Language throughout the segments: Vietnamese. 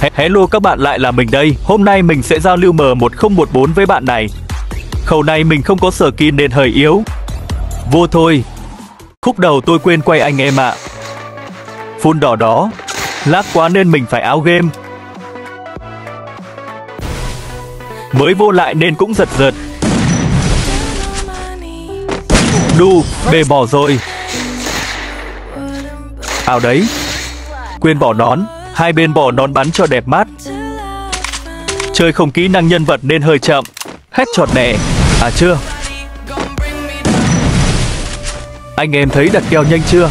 Hello các bạn lại là mình đây. Hôm nay mình sẽ giao lưu M1014 với bạn này. Khẩu này mình không có skin nên hơi yếu. Vô thôi. Khúc đầu tôi quên quay anh em ạ. Phun đỏ đó. Lát quá nên mình phải áo game. Mới vô lại nên cũng giật giật. Đu, bề bỏ rồi. Ảo đấy. Quên bỏ nón. Hai bên bỏ nón bắn cho đẹp mắt. Chơi không kỹ năng nhân vật nên hơi chậm. Hết trọt nè. À chưa. Anh em thấy đặt keo nhanh chưa?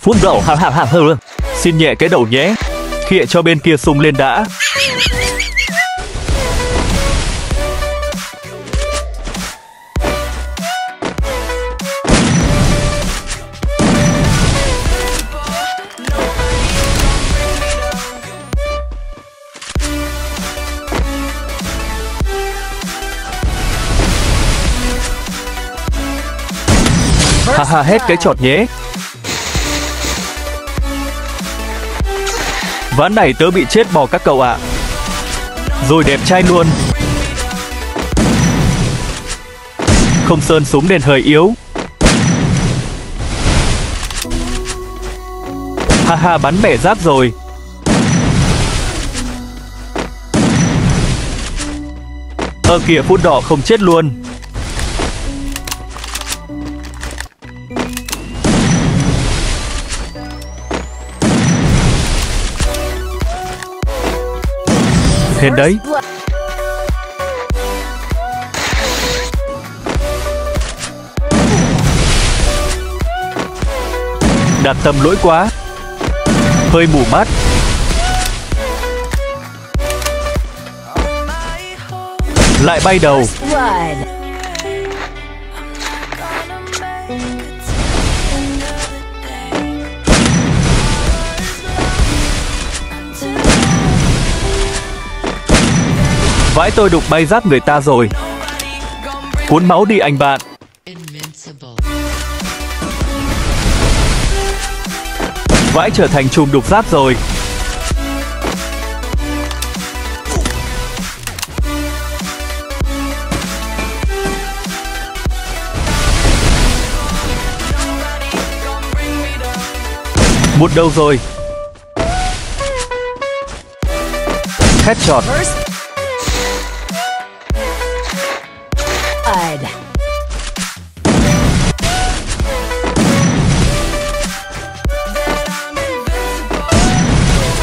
Phun đầu ha ha ha hơ. Xin nhẹ cái đầu nhé. Khịa cho bên kia sung lên đã. Ha ha, hết cái trọt nhé. Ván này tớ bị chết bò các cậu ạ. Rồi đẹp trai luôn. Không sơn súng nên hơi yếu. haha bắn bẻ rác rồi. Ơ kìa, phút đỏ không chết luôn. Hên đấy. Đặt tầm lỗi quá. Hơi mù mắt. Lại bay đầu. Vãi tôi đục bay giáp người ta rồi. Cuốn máu đi anh bạn. Vãi trở thành chùm đục giáp rồi. Một đầu rồi. Headshot.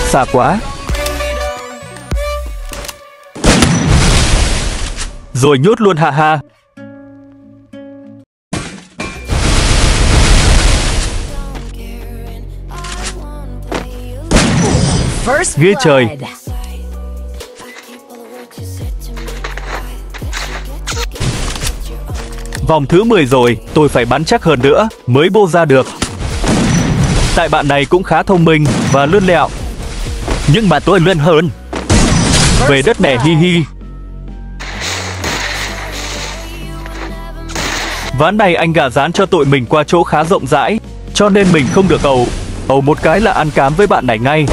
Xa quá. Rồi nhốt luôn ha ha. Ghê trời. Vòng thứ 10 rồi, tôi phải bắn chắc hơn nữa mới bô ra được. Tại bạn này cũng khá thông minh và lươn lẹo. Nhưng mà tôi lên hơn. Về đất nẻ hi hi. Ván này anh gà dán cho tụi mình qua chỗ khá rộng rãi, cho nên mình không được ẩu. Ẩu một cái là ăn cám với bạn này ngay.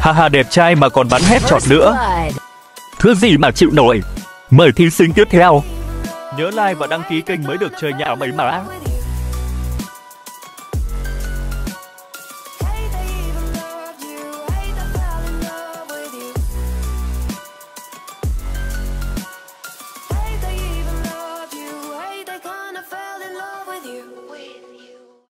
Haha đẹp trai mà còn bắn hết trọt nữa. Thứ gì mà chịu nổi? Mời thí sinh tiếp theo. Nhớ like và đăng ký kênh mới được chơi nhạo mấy mà.